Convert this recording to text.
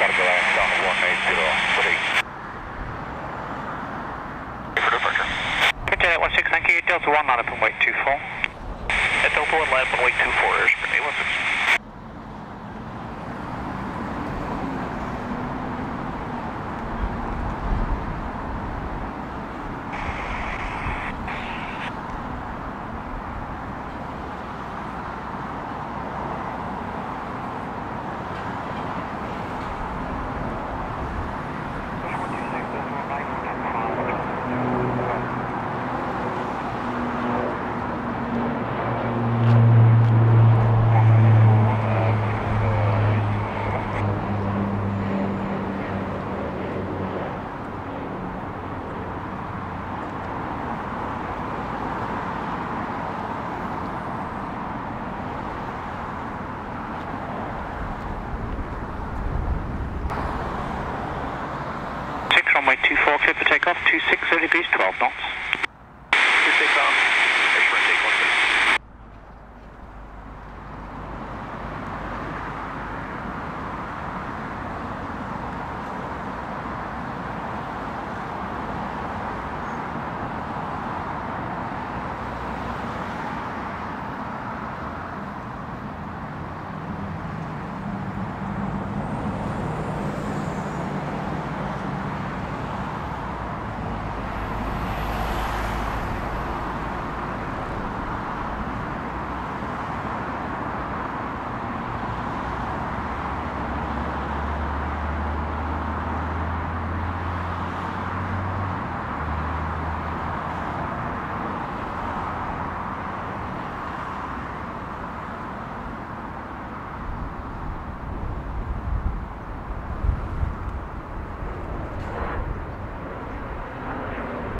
cargo down 180, For departure. Roger, 16, thank you. Delta 1, line up and wait 24. At Delta 1, line up and wait 24, runway 24, clear for takeoff, 260 degrees, 12 knots. 26 on